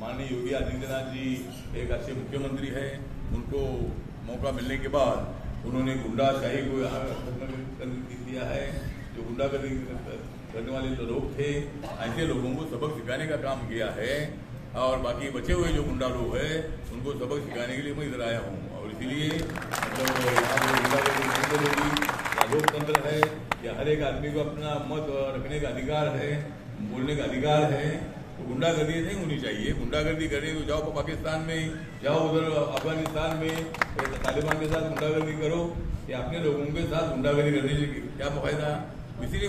माननीय योगी आदित्यनाथ जी एक अच्छे मुख्यमंत्री हैं। उनको मौका मिलने के बाद उन्होंने गुंडाशाही को यहाँ दिया है। जो गुंडागर्दी करने वाले जो लोग थे, ऐसे लोगों को सबक सिखाने का काम किया है। और बाकी बचे हुए जो गुंडा लोग हैं, उनको सबक सिखाने के लिए मैं इधर आया हूँ। और इसीलिए मतलब लोकतंत्र है। या हर एक आदमी को अपना मत रखने का अधिकार है, बोलने का अधिकार है। तो गुंडागर्दी नहीं होनी चाहिए। गुंडागर्दी करें तो जाओ पाकिस्तान में, जाओ उधर अफ़गानिस्तान में तालिबान के साथ गुंडागर्दी करो या अपने लोगों के साथ गुंडागर्दी करने से क्या फ़ायदा? इसीलिए